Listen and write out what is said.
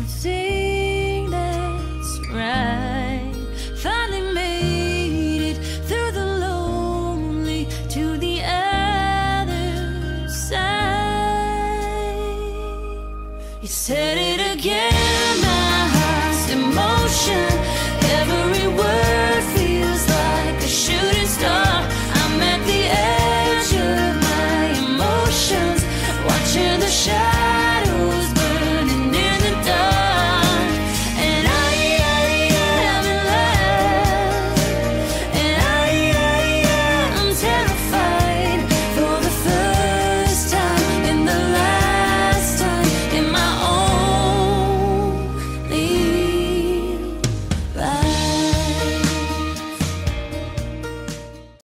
something that's right. Finally made it through the lonely to the other side. You said it again.